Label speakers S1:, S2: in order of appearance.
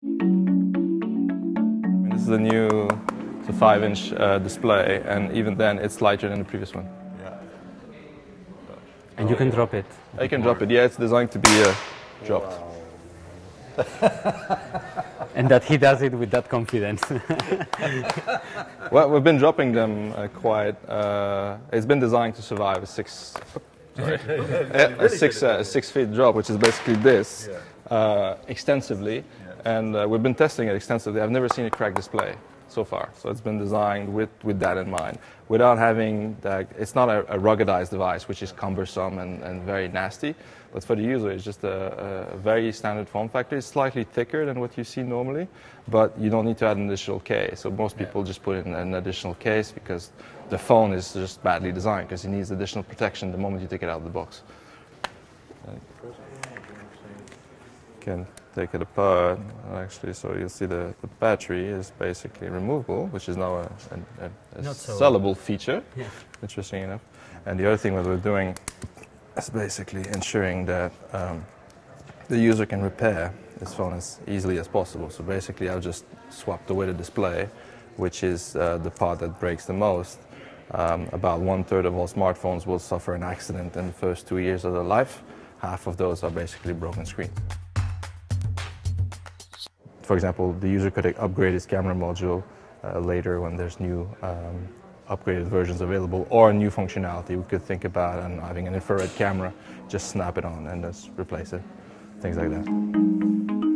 S1: This is a new it's a 5-inch uh, display, and even then it's lighter than the previous one. Yeah.
S2: And you can drop it.
S1: I can drop it. Yeah, it's designed to be uh, dropped.
S2: And that he does it with that confidence.
S1: Well, we've been dropping them uh, quite. Uh, it's been designed to survive a six, sorry, a, a six, uh, a six feet drop, which is basically this, uh, extensively, and uh, we've been testing it extensively. I've never seen a cracked display so far, so it's been designed with, with that in mind, without having that. It's not a, a ruggedized device, which is cumbersome and, and very nasty, but for the user, it's just a, a very standard form factor. It's slightly thicker than what you see normally, but you don't need to add an additional case. So most people just put in an additional case because the phone is just badly designed because it needs additional protection the moment you take it out of the box. Can take it apart actually, so you'll see the, the battery is basically removable, which is now a, a, a,
S2: so-
S1: sellable feature.
S2: Yeah.
S1: Interesting enough. And the other thing that we're doing is basically ensuring that um, the user can repair his phone as easily as possible. So basically, I've just swapped away the display, which is uh, the part that breaks the most. Um, about one third of all smartphones will suffer an accident in the first two years of their life. Half of those are basically broken screens. For example, the user could upgrade his camera module uh, later when there's new um, upgraded versions available or new functionality. We could think about um, having an infrared camera, just snap it on and just replace it, things like that.